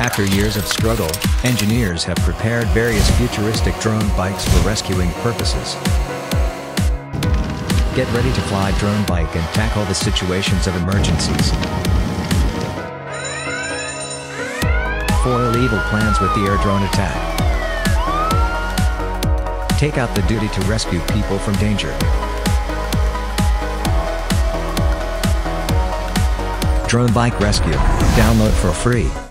After years of struggle, engineers have prepared various futuristic drone bikes for rescuing purposes. Get ready to fly drone bike and tackle the situations of emergencies. Foil evil plans with the air drone attack. Take out the duty to rescue people from danger. Drone Bike Rescue. Download for free.